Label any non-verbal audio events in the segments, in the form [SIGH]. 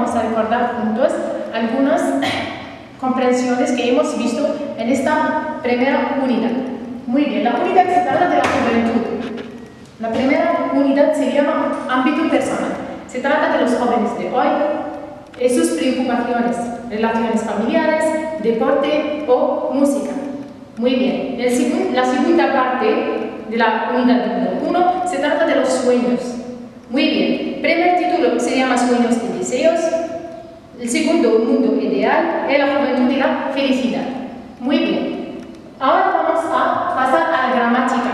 vamos a recordar juntos algunas comprensiones que hemos visto en esta primera unidad. Muy bien, la unidad se trata de la juventud. La primera unidad se llama ámbito personal. Se trata de los jóvenes de hoy, sus preocupaciones, relaciones familiares, deporte o música. Muy bien, la segunda parte de la unidad número uno se trata de los sueños. Muy bien, primer título se llama Sueños y Deseos. El segundo, Un mundo ideal, es la juventud y la felicidad. Muy bien. Ahora vamos a pasar a la gramática.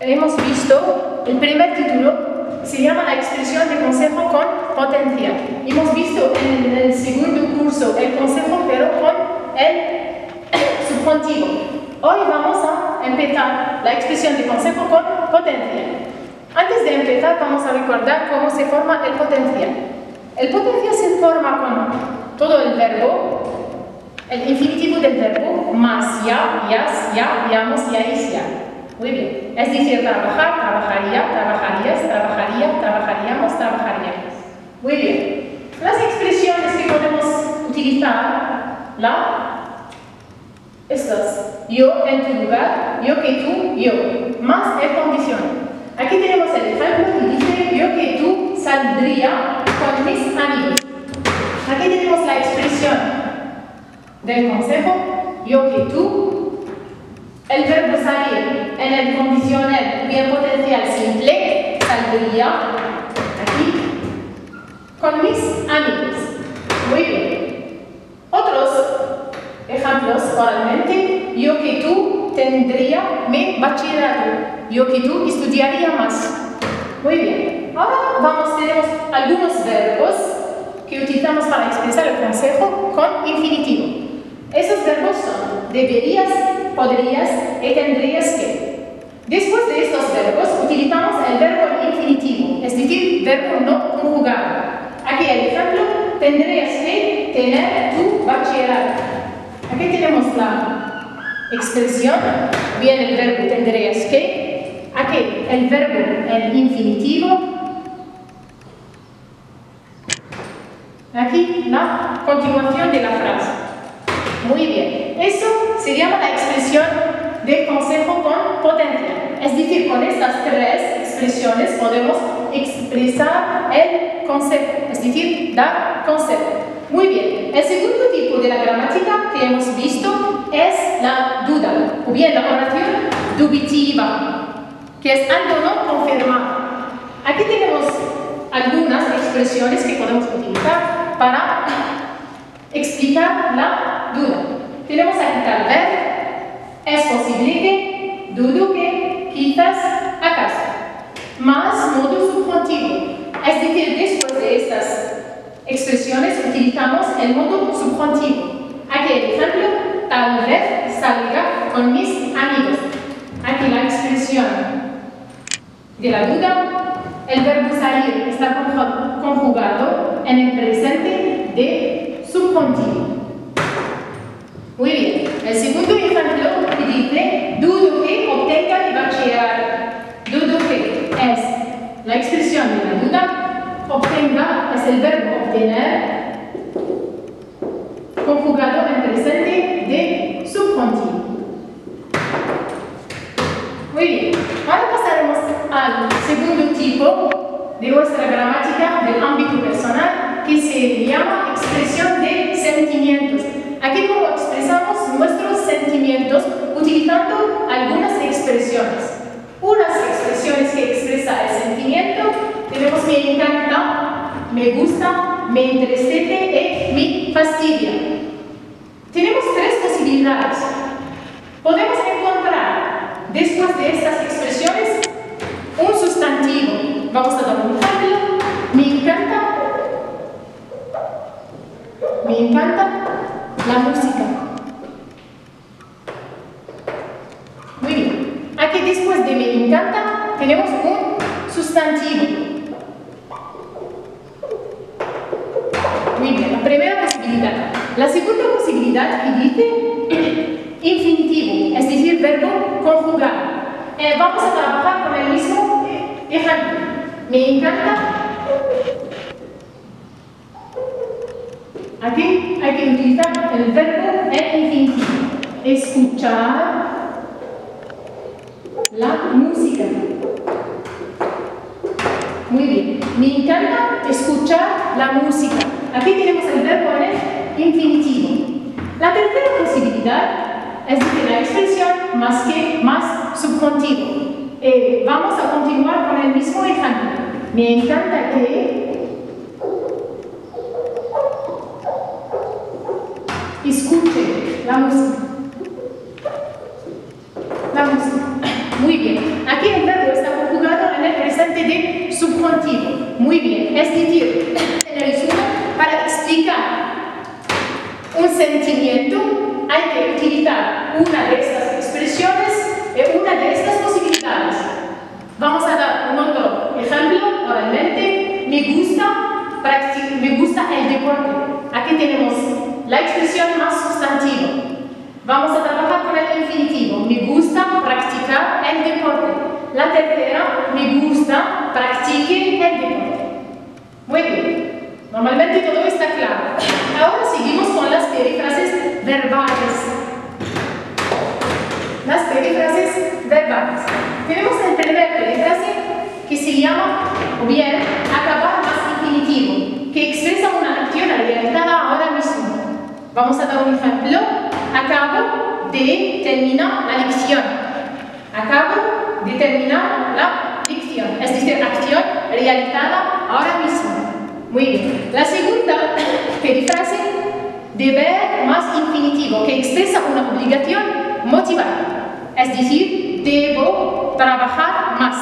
Hemos visto el primer título se llama la expresión de consejo con potencial. Hemos visto en el segundo curso el consejo pero con el [COUGHS] subjuntivo. Hoy vamos a empezar la expresión de consejo con potencial. Antes de empezar, vamos a recordar cómo se forma el potencial. El potencial se forma con todo el verbo, el infinitivo del verbo, más ya, ya, ya, yamos, ya y ya. Muy bien. Es decir, trabajar, trabajaría, trabajarías, trabajaría, trabajaríamos, trabajaríamos. Muy bien. Las expresiones que podemos utilizar, la estas. Yo en tu lugar, yo que tú, yo. Más el condición. Aquí tenemos el ejemplo que dice yo que tú saldría con mis amigos. Aquí tenemos la expresión del consejo, yo que tú. El verbo salir en el condicional bien potencial simple saldría aquí con mis amigos. Muy bien. Otros ejemplos oralmente, yo que tú tendría mi bachillerato, yo que tú estudiaría más. Muy bien, ahora vamos, tenemos algunos verbos que utilizamos para expresar el consejo con infinitivo. Esos verbos son deberías, podrías y tendrías que. Después de estos verbos utilizamos el verbo infinitivo, es decir, verbo no conjugado. Aquí el ejemplo, tendrías que tener tu bachillerato. Aquí tenemos la expresión, bien el verbo tendrías que, aquí el verbo en infinitivo, aquí la continuación de la frase. Muy bien, eso se llama la expresión de consejo con potencia. Es decir, con estas tres expresiones podemos expresar el concepto, es decir, dar concepto. Muy bien, el segundo tipo de la gramática que hemos visto es la duda, o bien la oración dubitiva, que es algo no confirmado. Aquí tenemos algunas expresiones que podemos utilizar para explicar la duda. Tenemos aquí tal vez, es posible que, dudo que, quizás, acaso. Más modo subjuntivo, es decir, después de estas expresiones utilizamos el modo subjuntivo. Aquí el ejemplo, tal vez salga con mis amigos. Aquí la expresión de la duda, el verbo salir está conjugado en el presente de subjuntivo. Muy bien, el segundo ejemplo dice, dudo que obtenga el bachillerato. Dudo que es la expresión de la duda obtenga es el verbo obtener conjugado en presente de subjuntivo. Muy bien, ahora pasaremos al segundo tipo de nuestra gramática del ámbito personal que se llama expresión de sentimientos. Aquí como expresamos nuestros sentimientos utilizando algunas expresiones. Unas expresiones que expresa el sentimiento tenemos me encanta, me gusta, me entristece y me fastidia. Tenemos tres posibilidades. Podemos encontrar después de estas expresiones un sustantivo. Vamos a dar un ejemplo. Me encanta, me encanta la música. Eh, vamos a trabajar con el mismo eh, ejemplo. Me encanta. Aquí hay que utilizar el verbo en infinitivo. Escuchar la música. Muy bien. Me encanta escuchar la música. Aquí tenemos el verbo en infinitivo. La tercera posibilidad es decir, la expresión más que más subjuntivo. Eh, vamos a continuar con el mismo ejemplo. Me encanta que escuche la música. La música. Muy bien. Aquí el verbo está conjugado en el presente de subjuntivo. Muy bien. Es decir, en resumen, para explicar un sentimiento hay que utilizar una de estas expresiones, eh, una de estas posibilidades. Vamos a dar un otro ejemplo oralmente. Me gusta, me gusta el deporte. Aquí tenemos la expresión más sustantiva. Vamos a trabajar con el infinitivo. Me gusta practicar el deporte. La tercera, me gusta practique el deporte. Muy bien. Normalmente todo está claro. Ahora seguimos con las perifrases verbales. Las perifrases verbales. Tenemos el primer perifrase que se llama, o bien, acabar más infinitivo, que expresa una acción realizada ahora mismo. Vamos a dar un ejemplo acabo de terminar la lección. Acabo de terminar la lección. Es decir, acción realizada ahora mismo. Muy bien. La segunda perifrase, deber más infinitivo, que expresa una obligación motivada. Es decir, debo trabajar más.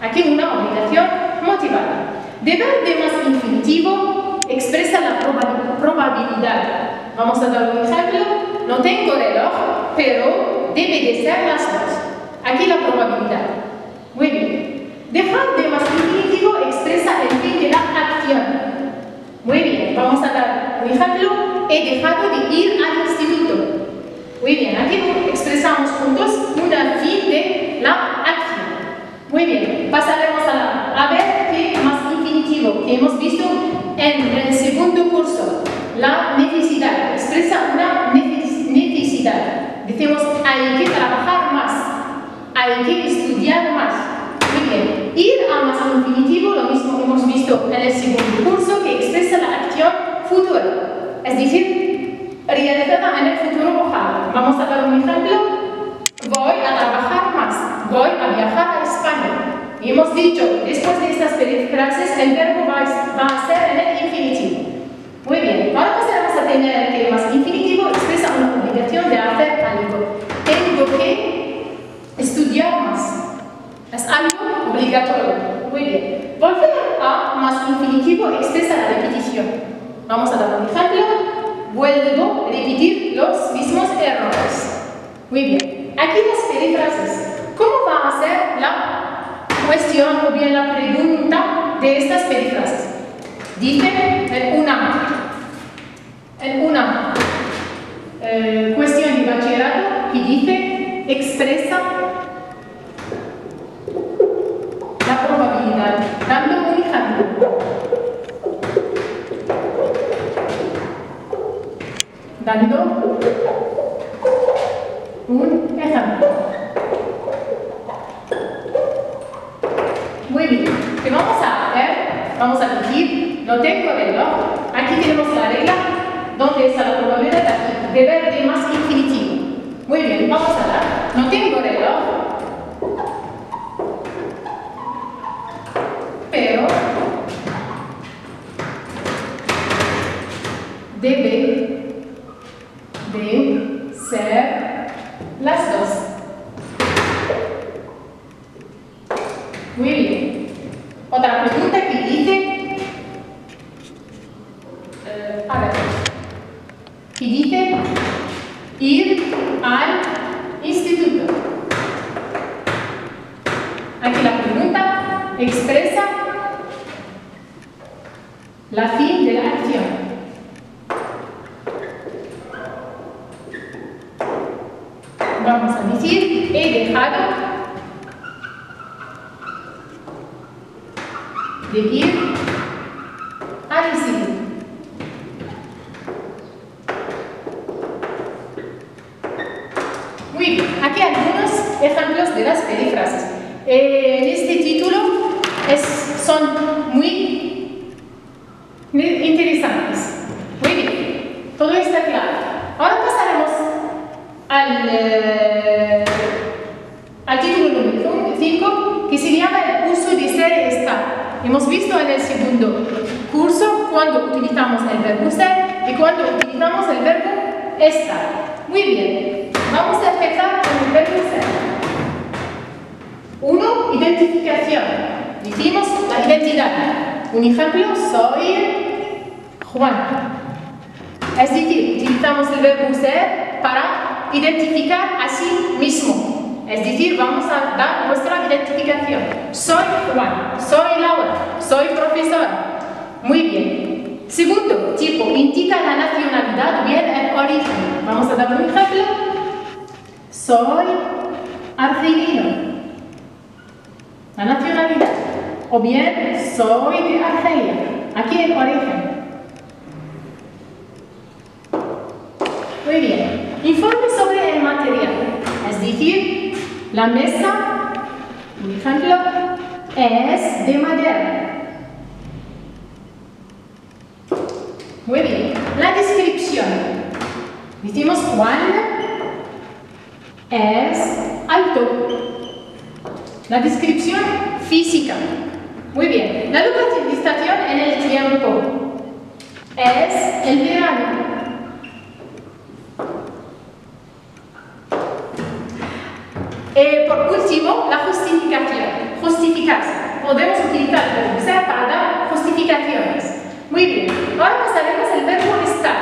Aquí una obligación motivada. Deber de más infinitivo expresa la probabilidad. Vamos a dar un ejemplo. No tengo reloj, pero debe de ser las dos. Aquí la probabilidad. Muy bien. Dejar de más infinitivo expresa el fin de la acción. Muy bien. Vamos a dar un ejemplo. He dejado de ir al instituto. Muy bien. Aquí expresamos juntos una fin de la acción. Muy bien. Pasaremos a, la, a ver qué más infinitivo que hemos visto en el segundo curso. La necesidad expresa una necesidad Decimos, hay que trabajar más, hay que estudiar más. Muy bien. Ir a más infinitivo, lo mismo que hemos visto en el segundo curso, que expresa la acción futura. Es decir, realizada en el futuro mojado. Vamos a dar un ejemplo. Voy a trabajar más. Voy a viajar a España. Y hemos dicho, después de estas frases, el verbo va a ser en el infinitivo. Muy bien. Ahora pasaremos a tener que más infinitivo expresa una obligación de hacer algo. Tengo que estudiar más. Es algo obligatorio. Muy bien. Volver a más infinitivo expresa la repetición. Vamos a dar un ejemplo. Vuelvo a repetir los mismos errores. Muy bien. Aquí las perifrases. ¿Cómo va a ser la cuestión o bien la pregunta de estas perifrases? Dice en una, en una eh, cuestión de bachillerato que dice expresa la probabilidad, dando un ejemplo. Dando Muy bien. Otra pregunta que dice, eh, a ver, que dice ir al instituto. Aquí la pregunta expresa la fin de la acción. Vamos a decir, he dejado de ir al instituto. Muy bien, aquí algunos ejemplos de las perifrases. Eh, en este título es, son muy interesantes. Muy bien, todo está claro. Ahora pasaremos al, eh, al título número 5, que se llama el uso de ser estar. Hemos visto en el segundo curso cuando utilizamos el verbo ser y cuando utilizamos el verbo estar. Muy bien, vamos a empezar con el verbo ser. Uno, identificación. Decimos la identidad. Un ejemplo, soy Juan. Es decir, utilizamos el verbo ser para identificar a sí mismo. Es decir, vamos a dar nuestra identificación. Soy Juan, soy Laura, soy profesor. Muy bien. Segundo tipo, indica la nacionalidad bien el origen. Vamos a dar un ejemplo. Soy argelino. La nacionalidad. O bien, soy de Argelia. Aquí el origen. Muy bien. Informe sobre el material. Es decir, la mesa, por ejemplo, es de madera. Muy bien. La descripción. Decimos Juan es alto. La descripción física. Muy bien. La localización en el tiempo. Es el verano. Eh, por último, la justificación. Justificarse. Podemos utilizar el verbo ser para dar justificaciones. Muy bien. Ahora pasaremos al verbo estar.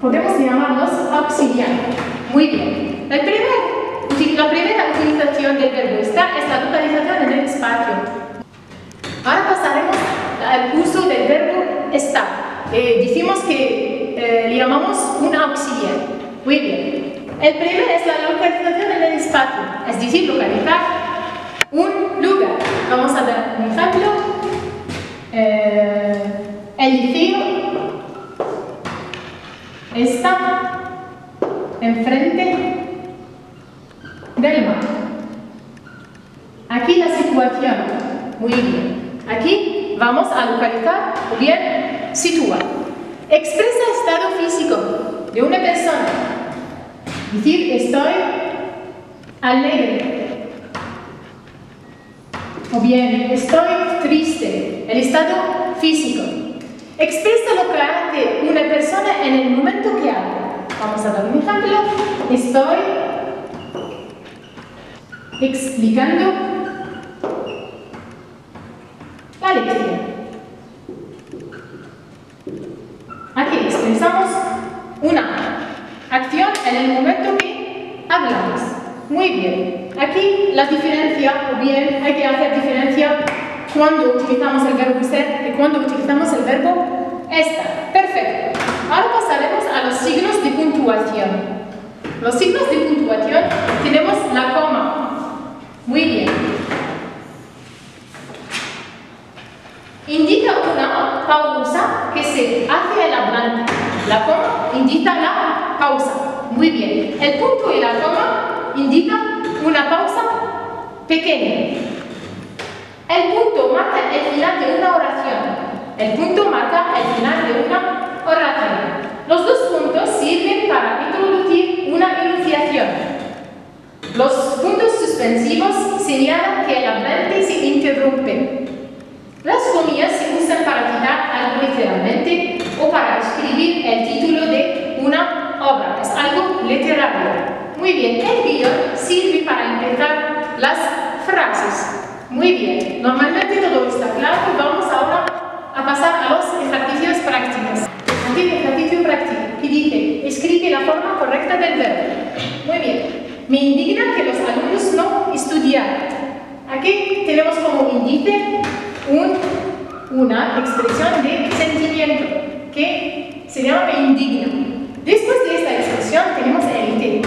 Podemos llamarlos auxiliares. Muy bien. El primer, la primera utilización del verbo estar es la localización en el espacio. Ahora pasaremos al uso del verbo estar. Eh, decimos que eh, le llamamos un auxiliar. Muy bien. El primero es la localización en el espacio, es decir, localizar un lugar. Vamos a dar un ejemplo. Eh, el liceo está enfrente del mar. Aquí la situación. Muy bien. Aquí vamos a localizar o bien situar. Expresa estado físico de una persona decir, estoy alegre. O bien, estoy triste. El estado físico. Expresa lo que hace una persona en el momento que habla. Vamos a dar un ejemplo. Estoy explicando la lección. Aquí expresamos una acción en el momento que hablamos. Muy bien. Aquí la diferencia, o bien hay que hacer diferencia cuando utilizamos el verbo ser y cuando utilizamos el verbo estar. Perfecto. Ahora pasaremos a los signos de puntuación. Los signos de puntuación tenemos la coma. Muy bien. Indica una pausa que se hace el hablante. La coma indica la pausa. Muy bien. El punto y la coma indican una pausa pequeña. El punto marca el final de una oración. El punto marca el final de una oración. Los dos puntos sirven para introducir una enunciación. Los puntos suspensivos señalan que el hablante se interrumpe. Las comillas se usan para quitar algo literalmente o para escribir el título de una obra. Es algo literario. Muy bien, el guion sirve para empezar las frases. Muy bien, normalmente todo está claro. Vamos ahora a pasar a los ejercicios prácticos. Aquí el ejercicio práctico que dice, escribe la forma correcta del verbo. Muy bien, me indigna que los alumnos no estudiaran. Aquí tenemos como índice un, una expresión de sentimiento que se llama me indigna. Después de esta expresión tenemos el IT.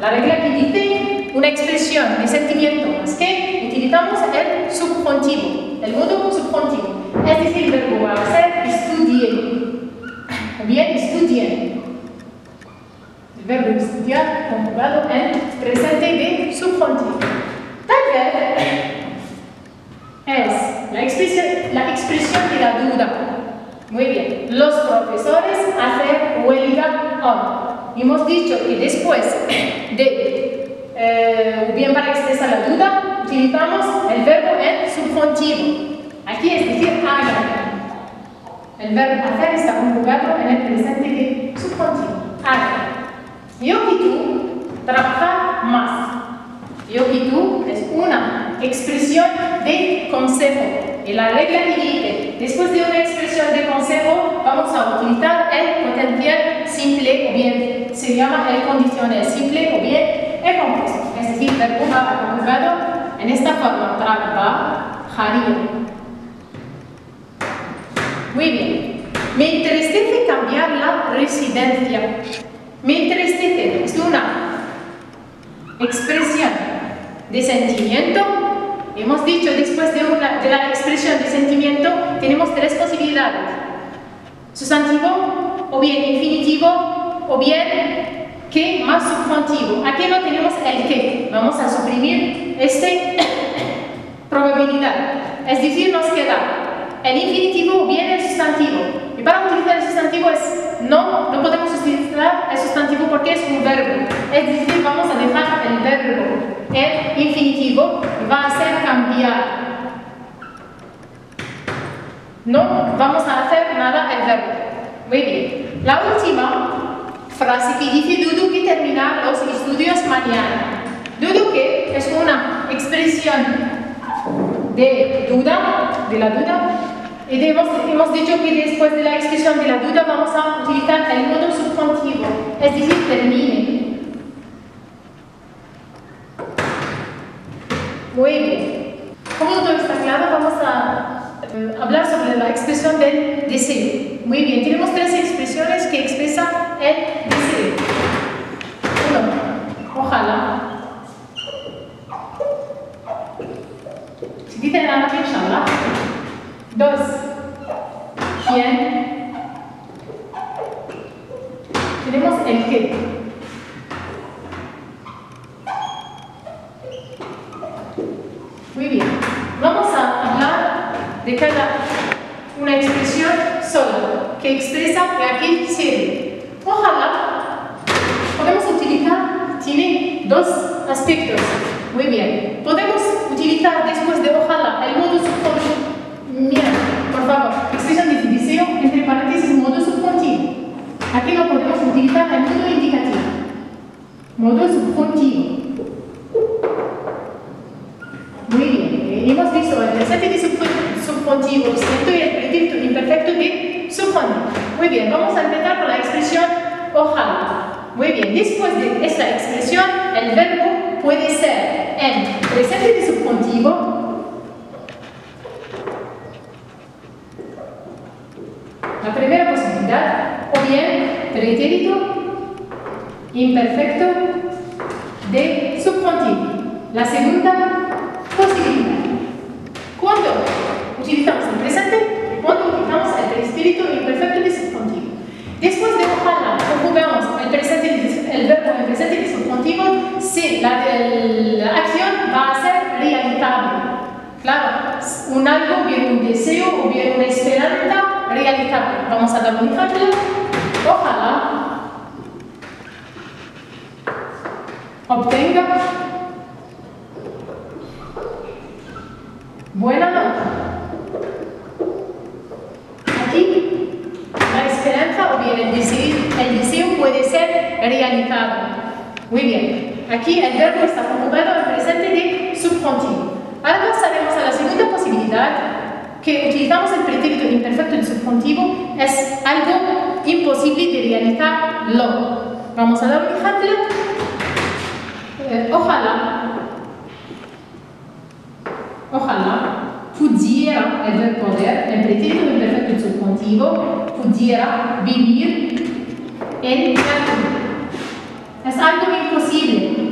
La regla que dice una expresión de sentimiento más que utilizamos el subjuntivo, el modo subjuntivo. Es decir, el verbo va a ser bien, estudié. El verbo estudiar conjugado en presente de subjuntivo. Tal vez es la expresión, la expresión de la duda. Muy bien. Los profesores hacen huelga hoy. Hemos dicho que después de, eh, bien para expresar la duda, utilizamos el verbo en subjuntivo. Aquí es decir, hagan. El verbo hacer está conjugado en el presente de subjuntivo. Hagan. Yo y tú trabajar más. Yo y tú es una expresión de consejo. Y la regla dice, después de una expresión de consejo, vamos a utilizar el potencial simple o bien se llama el condicional simple o bien Es decir, el verbo conjugado en esta forma, trabajaría. Muy bien. Me entristece cambiar la residencia. Me entristece es una expresión de sentimiento Hemos dicho después de, una, de la expresión de sentimiento, tenemos tres posibilidades. Sustantivo, o bien infinitivo, o bien que más subjuntivo. Aquí no tenemos el que. Vamos a suprimir esta [COUGHS] probabilidad. Es decir, nos queda el infinitivo bien el sustantivo. Y para utilizar el sustantivo es no, no podemos utilizar el sustantivo porque es un verbo. Es decir, vamos a dejar el verbo el infinitivo va a ser cambiar. No vamos a hacer nada el verbo. Muy bien. La última frase que dice Dudu que terminar los estudios mañana. Dudu que es una expresión de duda, de la duda. Y hemos, hemos dicho que después de la expresión de la duda vamos a utilizar el modo subjuntivo, es decir, termine. Muy bien. Como todo está claro, vamos a eh, hablar sobre la expresión del deseo. Muy bien, tenemos tres expresiones que expresan el. Si dice en árabe, inshallah. Dos, quién. Tenemos el qué. Muy bien. Vamos a hablar de cada una expresión sola que expresa que aquí sirve. Ojalá podemos utilizar, tiene dos aspectos. Muy bien. Podemos utilizar después de ojalá el modo. Mira, por favor, expresión de deseo entre paréntesis modo subjuntivo. Aquí no podemos utilizar el modo indicativo. Modo subjuntivo. Muy bien. Hemos visto el presente de subjuntivo y el pretérito imperfecto de subjuntivo. Muy bien, vamos a empezar con la expresión ojalá. Muy bien, después de esta expresión, el verbo puede ser en presente de subjuntivo, la primera posibilidad, o bien pretérito imperfecto de subjuntivo. La segunda posibilidad. Cuando utilizamos el presente, cuando utilizamos el espíritu imperfecto de subjuntivo. Después de ojalá conjugamos el, presente, el verbo en presente de subjuntivo, si la, la, acción va a ser realizable. Claro, un algo, bien un deseo o bien una esperanza realizable. Vamos a dar un ejemplo. Ojalá obtenga Buena nota. Aquí, la esperanza o bien el deseo, puede ser realizado. Muy bien. Aquí el verbo está conjugado en presente de subjuntivo. Ahora pasaremos a la segunda posibilidad, que utilizamos el pretérito imperfecto de subjuntivo, es algo imposible de realizarlo. Vamos a dar un ejemplo. Eh, ojalá ojalá pudiera, el verbo poder, el pretérito imperfecto subjuntivo, pudiera vivir en la Es algo imposible.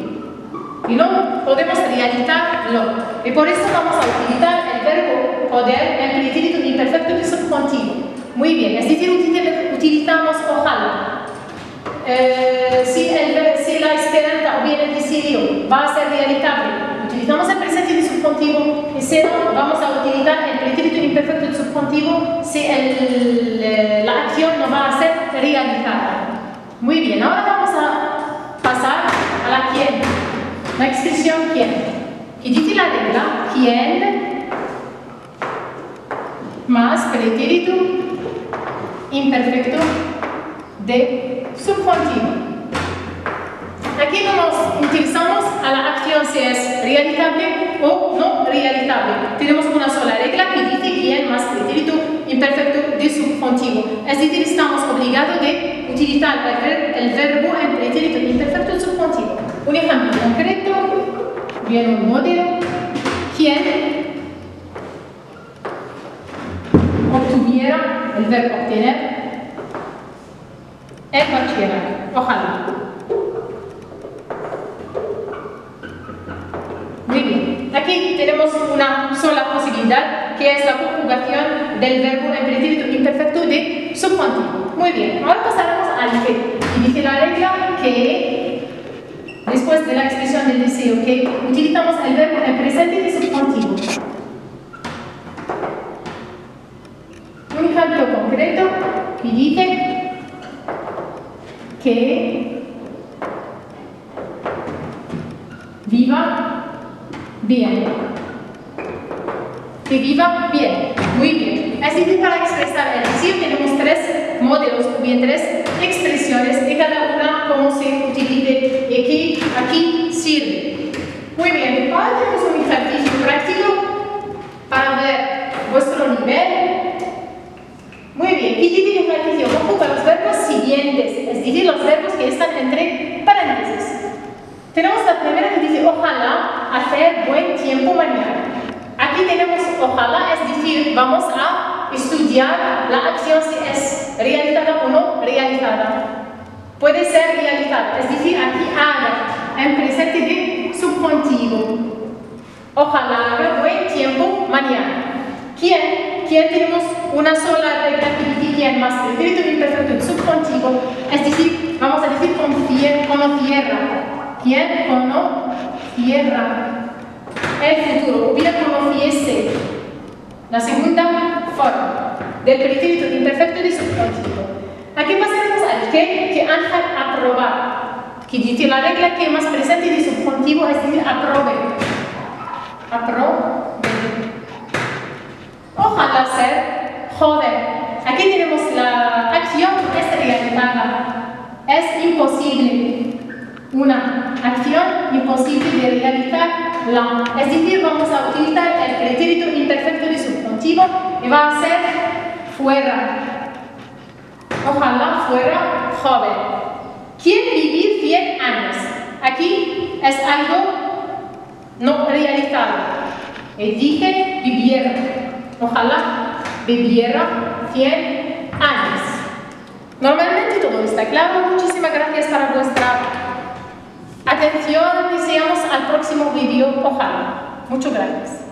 Y no podemos realizarlo. Y por eso vamos a utilizar el verbo poder en pretérito imperfecto de subjuntivo. Muy bien, es decir, utilizamos ojalá. Eh, si, si, la esperanza o bien el desirio va a ser realizable, utilizamos el presente de subjuntivo y si no, vamos a utilizar el pretérito imperfecto de subjuntivo si el, la acción no va a ser realizada. Muy bien, ahora vamos a pasar a la quién. La expresión quién. Y dice la regla, quién más pretérito imperfecto de subjuntivo. Aquí nos utilizamos a la acción si es realizable o no realizable. Tenemos una sola regla que dice quién más pretérito imperfecto de subjuntivo. Es decir, estamos obligados de utilizar el, verbo en pretérito imperfecto subjuntivo. Un ejemplo concreto, viene un modelo, quién obtuviera el verbo obtener el bachillerato. Ojalá. Una sola posibilidad, que es la conjugación del verbo en pretérito imperfecto de subjuntivo. Muy bien. Ahora pasaremos al que. Y dice la regla que después de la expresión del deseo, que utilizamos el verbo en presente de subjuntivo. Un ejemplo concreto que dice que viva Bien. Que viva bien. Muy bien. Es decir, para expresar el decir tenemos tres modelos, bien tres expresiones y cada una cómo se utilice aquí, aquí sirve. Muy bien. Ahora tenemos un ejercicio práctico para ver vuestro nivel. Muy bien. Y dice el ejercicio con los verbos siguientes, es decir, los verbos que están entre paréntesis. Tenemos la primera que dice ojalá hacer buen tiempo mañana. Ojalá, es decir, vamos a estudiar la acción si es realizada o no realizada. Puede ser realizada, es decir, aquí haga en presente de subjuntivo. Ojalá haga buen tiempo mañana. ¿Quién? ¿Quién tenemos una sola regla que quién más pretérito imperfecto subjuntivo? Es decir, vamos a decir con, con tierra. ¿Quién conociera el futuro? Hubiera conociese la segunda forma del pretérito imperfecto de subjuntivo. Aquí pasaremos al que que Ángel aprobar, que dice la regla que más presente de subjuntivo es decir, aprobe. Aprobe. Ojalá ser joven. Aquí tenemos la acción es realizada. Es imposible una acción imposible de realizar la. Es decir, vamos a utilizar el pretérito imperfecto de subjuntivo y va a ser fuera. Ojalá fuera joven. ¿Quién vivir 100 años? Aquí es algo no realizado. Y dije viviera. Ojalá viviera 100 años. Normalmente todo está claro. Muchísimas gracias para vuestra Atención, deseamos al próximo vídeo, ojalá. Muchas gracias.